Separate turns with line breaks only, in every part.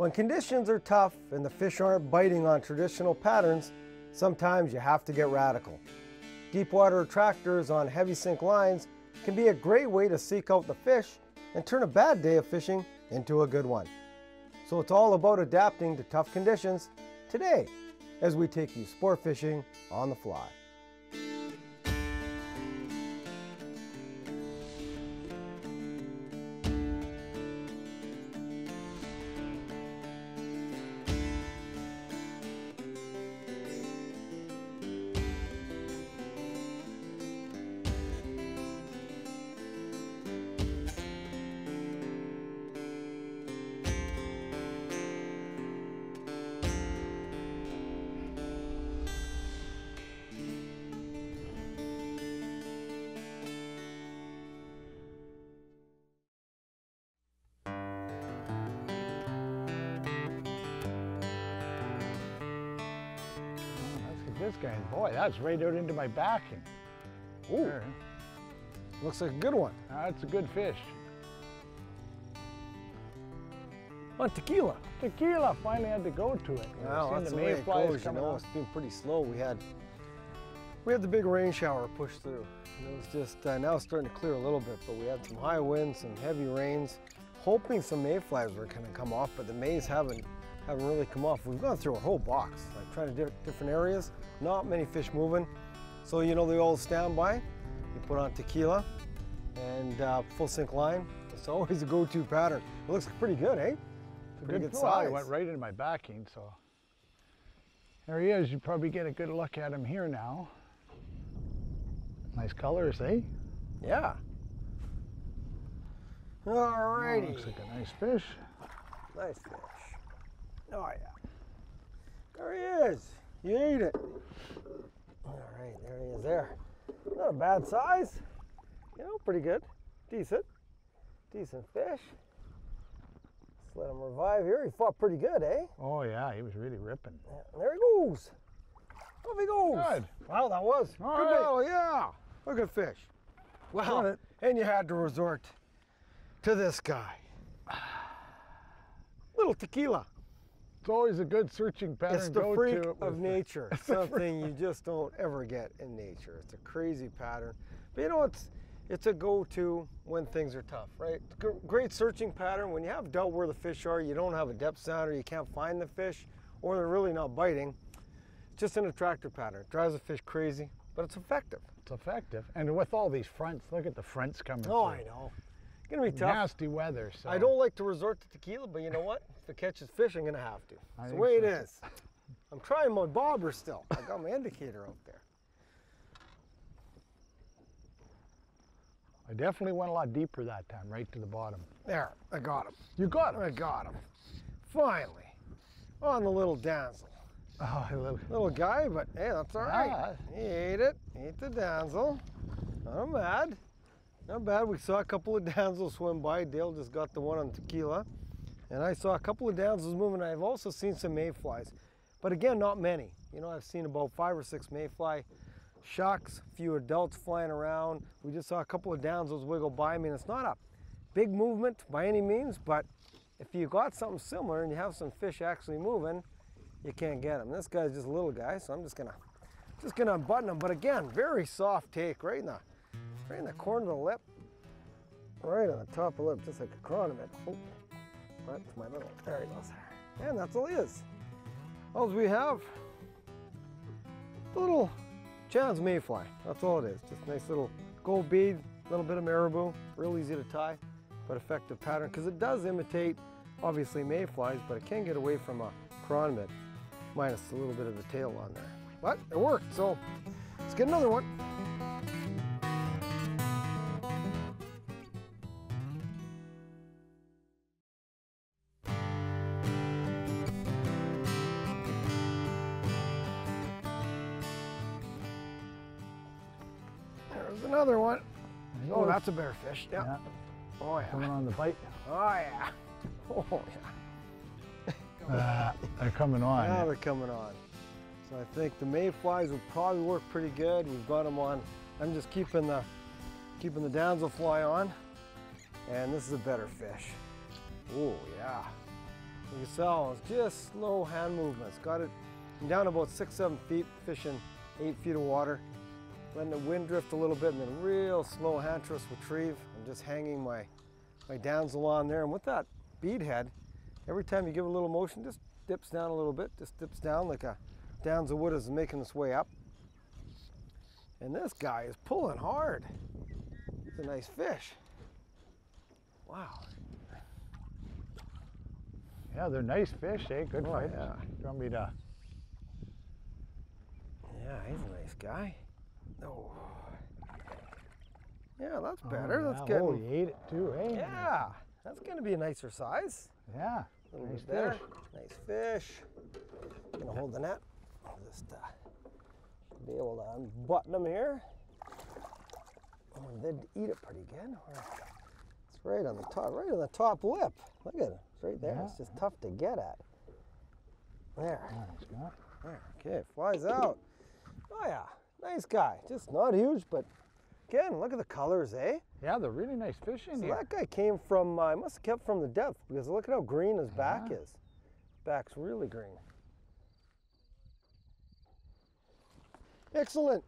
When conditions are tough and the fish aren't biting on traditional patterns, sometimes you have to get radical. Deepwater attractors on heavy sink lines can be a great way to seek out the fish and turn a bad day of fishing into a good one. So it's all about adapting to tough conditions today as we take you sport fishing on the fly.
This guy. Boy, that's right out into my backing.
Ooh,
There.
looks like a good one.
That's a good fish.
On tequila.
Tequila finally had to go to it.
Wow, that's
the
the way it goes. You know, it's been pretty slow. We had we had the big rain shower push through. And it was just uh, now it's starting to clear a little bit, but we had some high winds, some heavy rains, hoping some mayflies were going to come off, but the mays haven't haven't really come off. We've gone through a whole box, like trying to di different areas. Not many fish moving. So you know the old standby. You put on tequila and uh, full sink line. It's always a go-to pattern. It looks pretty good, eh?
It's a
Pretty
good,
good size.
went right into my backing, so. There he is. You probably get a good look at him here now. Nice colors, eh?
Yeah.
Oh,
Alrighty.
looks like a nice fish.
Nice fish. Oh yeah. There he is. You ate it. All right, there he is there. Not a bad size. You know, pretty good. Decent. Decent fish. Let's let him revive here. He fought pretty good, eh?
Oh yeah, he was really ripping.
Yeah, there he goes. Off he goes.
Good.
Wow, that was.
All
good battle, yeah. Look at fish. Wow. And you had to resort to this guy. Little tequila.
It's always a good searching pattern.
It's the
go
freak
to
of
with the-
nature. Something you just don't ever get in nature. It's a crazy pattern. But you know, it's it's a go-to when things are tough, right? Great searching pattern. When you have doubt where the fish are, you don't have a depth sounder, you can't find the fish, or they're really not biting. It's just an attractor pattern. It drives the fish crazy, but it's effective.
It's effective. And with all these fronts, look at the fronts coming
Oh,
through.
I know. Gonna be tough.
Nasty weather. So
I don't like to resort to tequila, but you know what? If it catches fish, I'm gonna have to. It's the way it
so.
is. I'm trying my bobber still. I got my indicator out there.
I definitely went a lot deeper that time, right to the bottom.
There, I got him.
You got him?
I got him. Finally. On the little damsel.
Oh, love
Little guy, but hey, that's all right.
Ah.
He ate it. Ate the damsel. Not bad. Not bad. We saw a couple of damsels swim by. Dale just got the one on tequila. And I saw a couple of damsels moving. I've also seen some mayflies. But again, not many. You know, I've seen about five or six mayfly shucks, a few adults flying around. We just saw a couple of damsels wiggle by. I mean, it's not a big movement by any means, but if you got something similar and you have some fish actually moving, you can't get them. This guy's just a little guy, so I'm just gonna just gonna unbutton him. But again, very soft take, right the right in the corner of the lip, right on the top of the lip, just like a chironomid. Oh, that's my little. There he goes. And that's all he is. All we have, the little Chan's mayfly. That's all it is. Just a nice little gold bead, a little bit of marabou, real easy to tie, but effective pattern because it does imitate obviously mayflies, but it can get away from a chironomid, minus a little bit of the tail on there. But it worked, so let's get another one. That's a bear fish. Yeah.
Yeah,
Oh yeah.
coming on the bite.
Oh yeah. Oh yeah.
Ah, they're coming on.
Now they're coming on. So I think the mayflies will probably work pretty good. We've got them on. I'm just keeping the keeping the damselfly on. And this is a better fish. Oh yeah. You can tell it's just slow hand movements. Got it down about six, seven feet, fishing eight feet of water. Letting the wind drift a little bit and then real slow hand retrieve. I'm just hanging my, my damsel on there. And with that bead head, every time you give a little motion, just dips down a little bit, just dips down like a downs damsel wood is making its way up. And this guy is pulling hard. It's a nice fish. Wow.
Yeah, they're nice fish, eh? Good
Oh,
fish.
yeah.
You want me to?
Yeah, he's a nice guy. Oh. Yeah, that's
Oh,
better. that's
good.
getting.
Oh, you ate it too, eh?
Yeah, that's gonna be a nicer size.
Yeah.
A little
Nice
bit better.
fish.
Nice fish. Gonna hold the net. I'll just uh, be able to unbutton them here. Oh, and they'd eat it pretty good. It's right on the top, right on the top lip. Look at it. It's right there. It's just tough to get at. There. There. Okay, flies out. Oh yeah, nice guy. Just not huge, but again, look at the colors, eh?
Yeah, they're really nice fish in
So
here.
that guy came from, uh, I must have kept from the depth because look at how green his back
Yeah.
is. Back's really green. Excellent.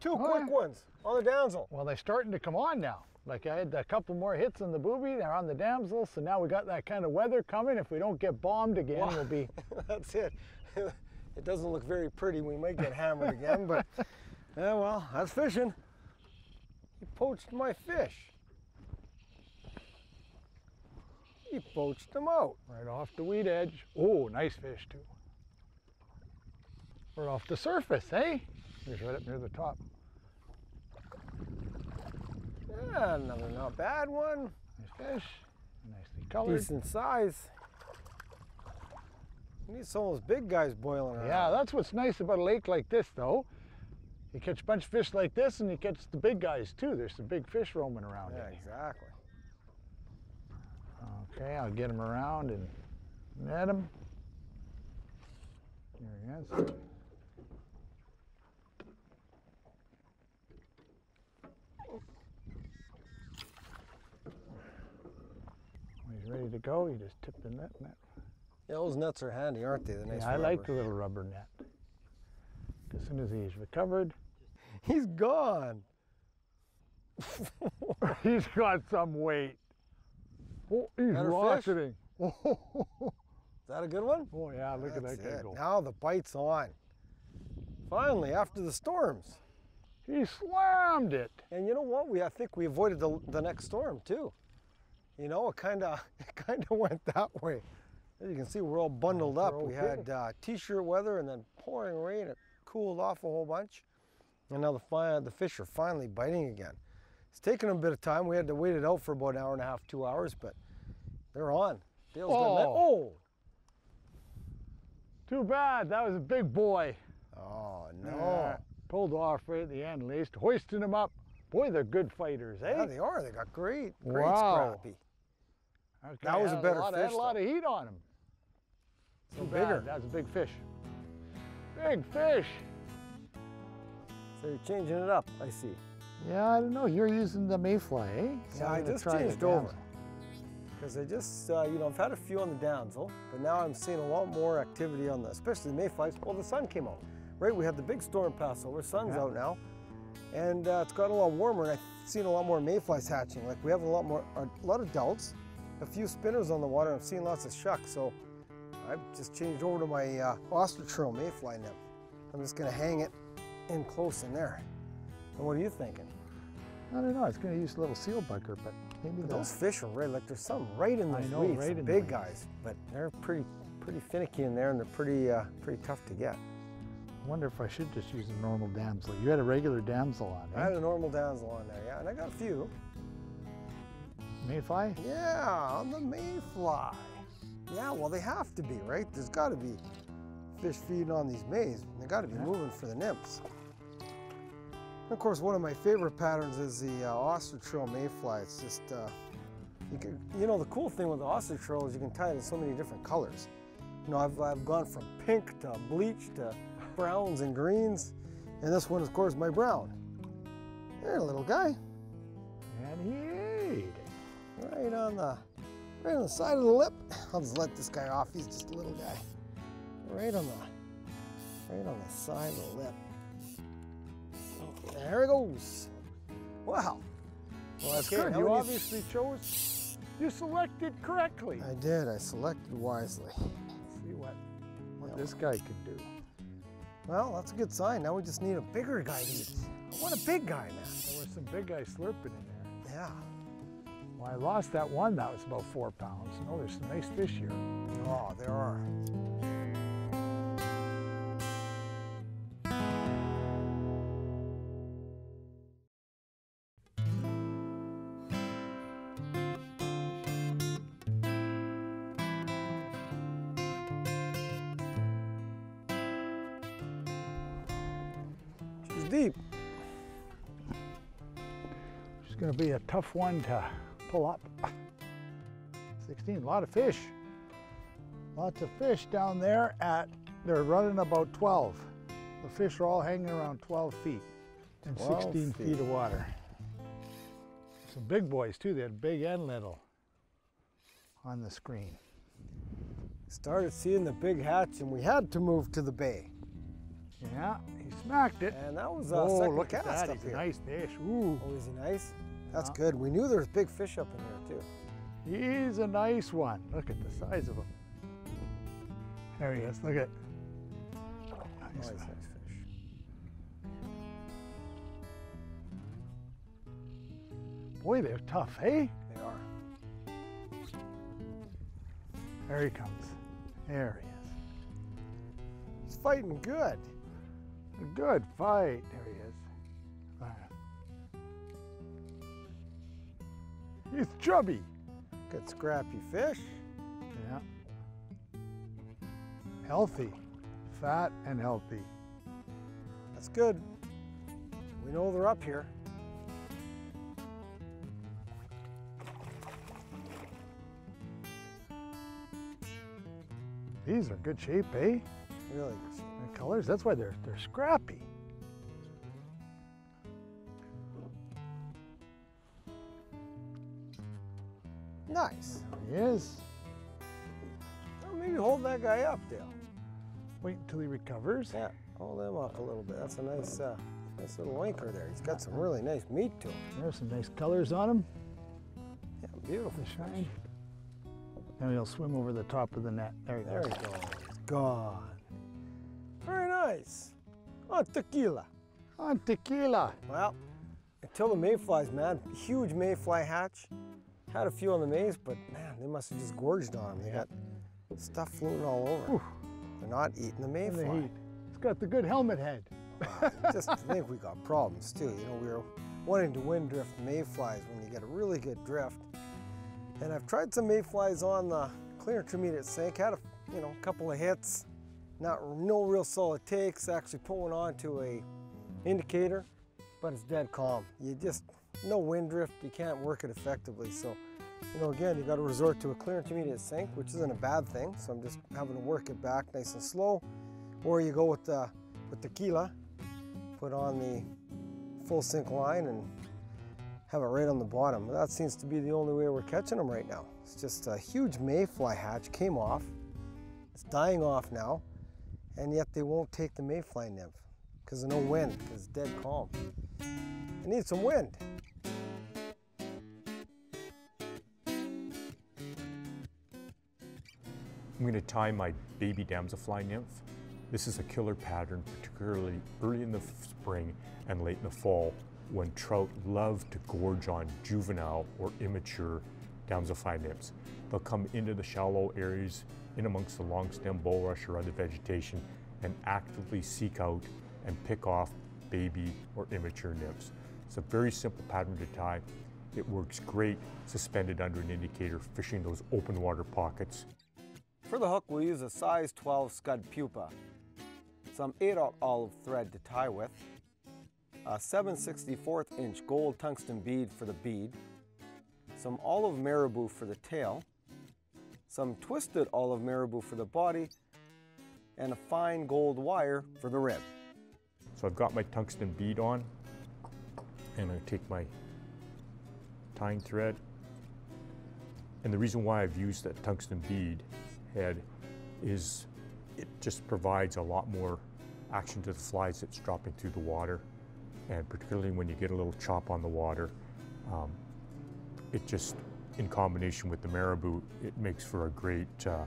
Two
Oh,
quick
yeah.
ones on the damsel.
Well, they're starting to come on now. Like I had a couple more hits on the booby, they're on the damsel, so now we got that kind of weather coming. If we don't get bombed again,
Wow.
we'll be
That's it. it doesn't look very pretty. We might get hammered again, but yeah, well, that's fishing. He poached my fish. He poached them out.
right off the weed edge. Oh, nice fish too. We're off the surface, eh? Here's right up near the top.
Yeah, another not bad one.
Nice fish, nicely colored.
Decent size. We need some of those big guys boiling around.
Yeah, that's what's nice about a lake like this, though. You catch a bunch of fish like this, and you catch the big guys too. There's some big fish roaming around
Yeah, exactly.
Okay, I'll get him around and net him. There he is. When he's ready to go, you just tip the net. net.
Yeah, those nets are handy, aren't they? The nice
yeah, I like the little rubber net. As soon as he's recovered,
He's gone.
he's got some weight. Oh, he's rocketing. Oh,
Is that a good one?
oh, yeah, look at that
it. Now the bite's on. Finally, after the storms.
He slammed it.
And you know what? We I think we avoided the, the next storm too. You know, it kind of it kind of went that way. As you can see, we're all bundled
we're
up. We had uh, t-shirt weather and then pouring rain. It cooled off a whole bunch, and now the fi- the fish are finally biting again. It's taken them a bit of time. We had to wait it out for about an hour and a half, two hours, but they're on. Dale's got that.
Oh. Too bad. That was a big boy.
Oh no!
Yeah, pulled off right at the end, at least. Hoisting him up. Boy, they're good fighters, eh?
Yeah, they are. They got great, great
Wow.
scrappy.
Okay,
that was a
had
better
lot, Had
fish,
a lot of heat on him. Too
bigger.
That's a big fish. Big fish.
So you're changing it up. I see.
Yeah, I don't know. You're using the mayfly, eh?
Yeah, I just changed over. Because I just, uh, you know, I've had a few on the damsel, but now I'm seeing a lot more activity on the, especially the mayflies. Well, the sun came out, right? We had the big storm pass over. Sun's
Yeah.
out now, and uh, it's gotten a lot warmer, and I've seen a lot more mayflies hatching. Like we have a lot more, a lot of adults, a few spinners on the water. I'm seeing lots of shucks, so I've just changed over to my uh, Ostertrill mayfly net. I'm just gonna hang it in close in there. And what are you thinking?
I don't know. It's going to use a little seal bugger, but maybe
But those fish are right, like there's some right in
I
those
know,
weeds,
right in
big guys, but they're pretty, pretty finicky in there, and they're pretty, uh, pretty tough to get.
I wonder if I should just use a normal damsel. You had a regular damsel on,
I
eh?
had a normal damsel on there, yeah, and I got a few.
Mayfly?
Yeah, on the mayfly. Yeah, well, they have to be, right? There's got to be fish feeding on these mays. They got to be
Yeah.
moving for the nymphs. Of course, one of my favorite patterns is the uh, Ostertrill mayfly. It's just, uh, you, can, you know, the cool thing with the Ostertrill is you can tie it in so many different colors. You know, I've, I've gone from pink to bleach to browns and greens, and this one, of course, my brown. There, little guy,
And he ate
right on the Right on the side of the lip. I'll just let this guy off. He's just a little guy. Right on the, right on the side of the lip. There it goes. Wow. Well, that's
Okay,
good.
You obviously chose, you selected correctly.
I did. I selected wisely.
Let's see what, what
Yeah.
this guy could do.
Well, that's a good sign. Now we just need a bigger guy to eat. I want a big guy now.
There was some big guys slurping in there.
Yeah.
I lost that one that was about four pounds. Oh, there's some nice fish here.
Oh, there are. Deep.
It's gonna be a tough one to pull up. 16, a lot of fish. Lots of fish down there at, they're running about 12. The fish are all hanging around 12 feet and
12
16 feet.
feet.
of water. Some big boys too, they had big and little on the screen.
Started seeing the big hatch and we had to move to the bay.
Yeah, he smacked it.
And that was uh,
oh,
second
look
cast
at that,
up
he's
here.
a nice fish. Ooh,
Oh, is he nice? That's
Yeah.
good. We knew there was big fish up in here too.
he's a nice one. Look at the size of him. There he is, look at.
Nice,
Nice
nice fish.
Boy, they're tough, hey?
They are.
There he comes. There he is.
He's fighting good.
A good fight. There he is. He's chubby.
Good scrappy fish.
Yeah. Healthy. Fat and healthy.
That's good. We know they're up here.
These are good shape, eh?
Really good shape.
The colors, that's why they're they're scrappy.
Nice.
There he is.
Well, maybe hold that guy up, Dale.
Wait until he recovers.
Yeah, hold him up a little bit. That's a nice, uh, nice little anchor there. He's got some really nice meat to him.
There's some nice colors on him.
Yeah, beautiful.
The shine. Now he'll swim over the top of the net. There he
There
goes.
he goes. He's gone. Very nice. On tequila.
On tequila.
Well, until the mayflies, man, huge mayfly hatch. Had a few on the maze, but man, they must have just gorged on them. They got stuff floating all over. They're not eating the mayfly.
the. It's got the good helmet head.
just think we got problems too. You know, we were wanting to wind drift mayflies when you get a really good drift. And I've tried some mayflies on the clear intermediate sink. Had a you know couple of hits, not no real solid takes. Actually pulling onto a indicator, but it's dead calm. You just no wind drift. You can't work it effectively. So. You know, again, you got to resort to a clear intermediate sink, which isn't a bad thing. So I'm just having to work it back nice and slow, or you go with the with tequila, put on the full sink line and have it right on the bottom. That seems to be the only way we're catching them right now. It's just a huge mayfly hatch came off. It's dying off now, and yet they won't take the mayfly nymph because of no wind, it's dead calm. I need some wind.
I'm going to tie my baby damselfly nymph. This is a killer pattern, particularly early in the spring and late in the fall when trout love to gorge on juvenile or immature damselfly nymphs. They'll come into the shallow areas in amongst the long stem bulrush or other vegetation and actively seek out and pick off baby or immature nymphs. It's a very simple pattern to tie. It works great suspended under an indicator, fishing those open water pockets.
For the hook, we'll use a size 12 scud pupa, some 8 aught olive thread to tie with, a 7 64th inch gold tungsten bead for the bead, some olive marabou for the tail, some twisted olive marabou for the body, and a fine gold wire for the rib.
So I've got my tungsten bead on, and I take my tying thread, And the reason why I've used that tungsten bead head is it just provides a lot more action to the flies that's dropping through the water. And particularly when you get a little chop on the water, um, it just, in combination with the marabou, it makes for a great uh,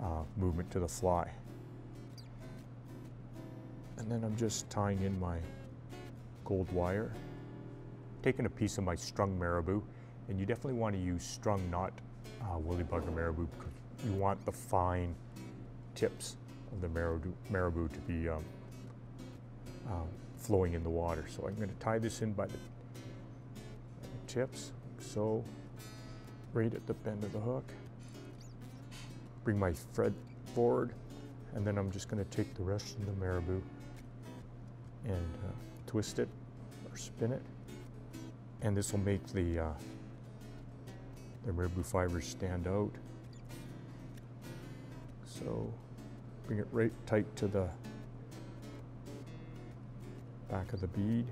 uh, movement to the fly. And then I'm just tying in my gold wire, taking a piece of my strung marabou, and you definitely want to use strung, not uh, woolly bugger marabou, you want the fine tips of the marabou, marabou to be um, um, flowing in the water. So I'm going to tie this in by the, tips, so, right at the bend of the hook. Bring my thread forward, and then I'm just going to take the rest of the marabou and uh, twist it or spin it. And this will make the, uh, the marabou fibers stand out. So bring it right tight to the back of the bead,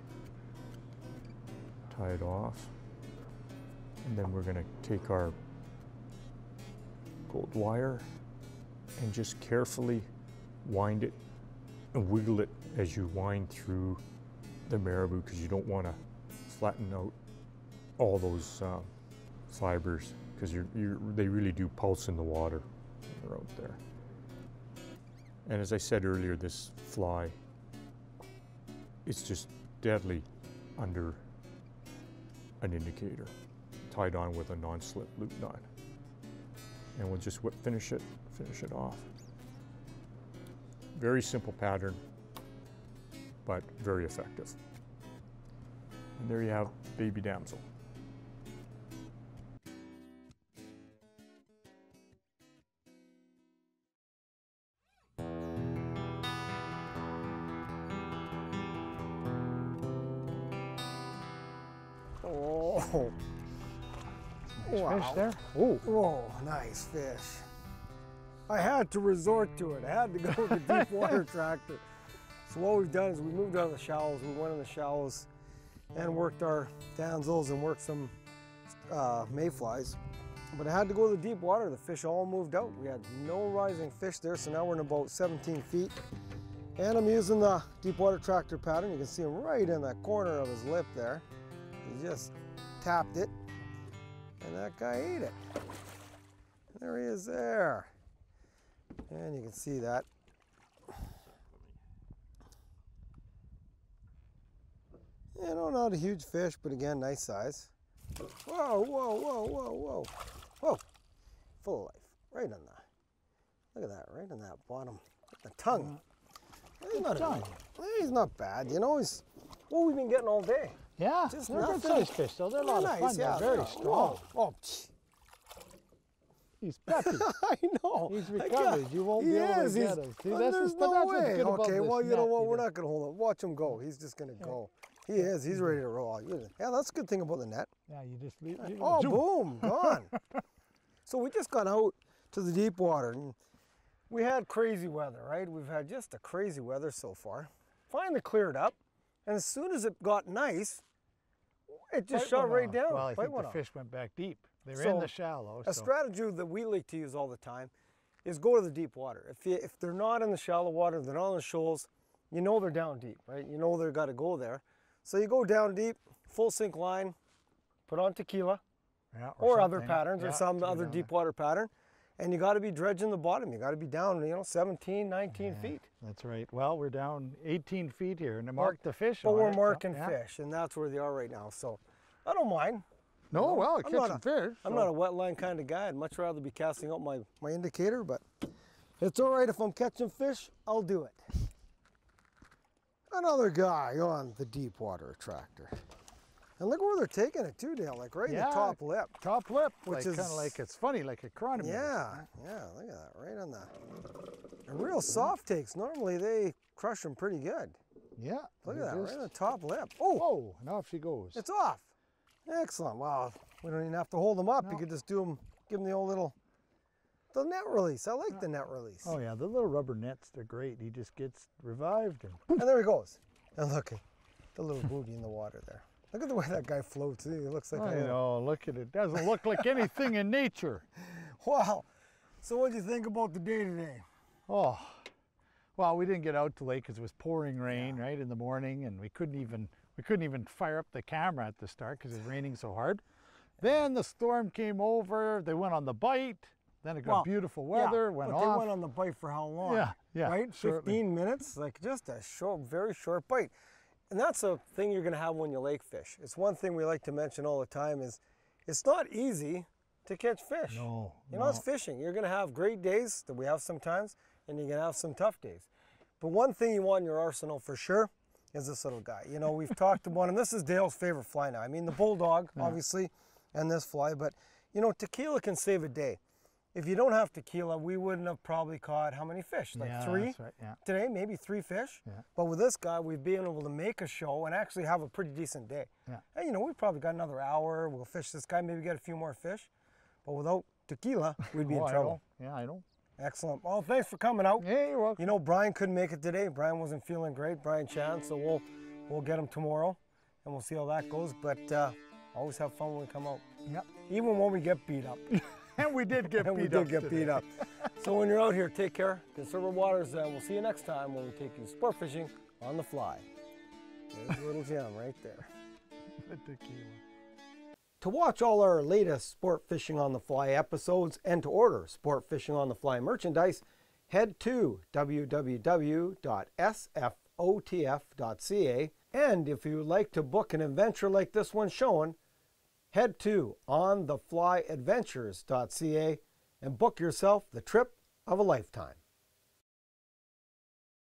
tie it off, and then we're going to take our gold wire and just carefully wind it and wiggle it as you wind through the marabou because you don't want to flatten out all those uh, fibers because they really do pulse in the water out there. And as I said earlier, this fly, it's just deadly under an indicator, tied on with a non-slip loop knot. And we'll just whip finish it, finish it off. Very simple pattern, but very effective. And there you have baby damsel.
Oh,
Fish
Wow.
there? Oh,
oh, nice fish. I had to resort to it. I had to go with the deep water tractor. So what we've done is we moved out of the shallows. We went in the shallows and worked our damsels and worked some uh, mayflies. But I had to go to the deep water. The fish all moved out. We had no rising fish there, so now we're in about 17 feet. And I'm using the deep water tractor pattern. You can see him right in that corner of his lip there. Just tapped it, and that guy ate it. There he is there. And you can see that. You know, not a huge fish, but again, nice size. Whoa, whoa, whoa, whoa, whoa. Whoa. Full of life. Right on the, look at that, right on that bottom. The tongue. He's not, a-
tongue.
he's not bad, you know, he's, what we've been getting all day.
Yeah,
Just
they're good
nothing.
sized fish though. They're a lot
They're
of fun.
yeah,
they're very
yeah.
strong.
Oh, psh,
He's peppy.
I know.
He's
got-
recovered. You won't be able to
is,
get him. See,
oh,
that's
there's no
that's
way.
good
okay, well, you know what? We're not going to hold him. Watch him go. He's just going to go. He is. He's ready to roll. Yeah, that's a good thing about the net.
Yeah, you just leave. you
Oh,
zoom.
boom, gone. so we just got out to the deep water and we had crazy weather, right? We've had just a crazy weather so far. Finally cleared up, and as soon as it got nice, it just shot right
off.
down.
Well, I think the
off.
fish went back deep. They're
So,
in the shallow.
A
so.
strategy that we like to use all the time is go to the deep water. If, you, if they're not in the shallow water, they're not on the shoals, you know they're down deep, right? You know they've got to go there. So you go down deep, full sink line, put on tequila
yeah,
or, other
something.
patterns or some other deep water pattern. And you got to be dredging the bottom. You got to be down, you know, 17, 19 feet.
That's right. Well, we're down 18 feet here, and to mark the fish.
But we're
it, so-
marking
yeah.
fish, and that's where they are right now. So I don't mind.
No, well,
I'm
catching
not
fish.
I'm
so-
not a wet line kind of guy. I'd much rather be casting out my, my indicator, but it's all right if I'm catching fish, I'll do it. Another guy on the deep water tractor. And look where they're taking it too, Dale, like right in the top lip.
top lip,
Which
like, kind of like it's funny, like a chironomid.
Yeah, yeah, look at that, right on the. And real soft takes, normally they crush them pretty good.
Yeah.
Look at that, right on the top lip. Oh,
Whoa, and off she goes.
It's off. Excellent. Wow. We don't even have to hold them up. You could just do them, give them the old little, the net release. I like the net release.
Oh yeah, the little rubber nets, they're great. He just gets revived and
And there he goes. And look, at the little booty in the water there. Look at the way that guy floats. Eh? He looks like a
I
little-
know, look at it. Doesn't look like anything in nature.
Wow. So what do you think about the day today?
Oh, well, we didn't get out till late because it was pouring rain, right, in the morning, and we couldn't even we couldn't even fire up the camera at the start because it was raining so hard. Then the storm came over. They went on the bite. Then it got
Well,
beautiful
Yeah,
weather. went
but
off.
they went on the bite for how long?
Yeah, yeah,
Right?
shortly.
15 minutes? Like just a short, very short bite. And that's a thing you're going to have when you lake fish. It's one thing we like to mention all the time is it's not easy to catch fish.
No,
You know, it's fishing. You're going to have great days that we have sometimes, and you're going to have some tough days. But one thing you want in your arsenal for sure is this little guy. You know, we've talked about him. This is Dale's favorite fly now. I mean, the bulldog, obviously, and this fly. But, you know, tequila can save a day. If you don't have tequila, we wouldn't have probably caught how many fish? Like
yeah,
three
right. Yeah.
today, maybe three fish.
Yeah.
But with this guy, we've been able to make a show and actually have a pretty decent day. And, you know, we've probably got another hour. We'll fish this guy, maybe get a few more fish. But without tequila, we'd be
Oh,
in trouble.
know. Yeah, I know.
Excellent. Well, thanks for coming out.
Yeah, you're welcome.
You know, Brian couldn't make it today. Brian wasn't feeling great, Brian Chan. So we'll we'll get him tomorrow, and we'll see how that goes. But uh, always have fun when we come out,
Yep.
even when we get beat up.
And we did get
and
beat
we did
up
get
today.
beat up. so when you're out here, take care, conserve waters, and we'll see you next time when we take you sport fishing on the fly. There's a little gem right there.
The tequila.
To watch all our latest Sport Fishing on the Fly episodes and to order Sport Fishing on the Fly merchandise, head to www.sfotf.ca. And if you would like to book an adventure like this one showing, head to ontheflyadventures.ca and book yourself the trip of a lifetime.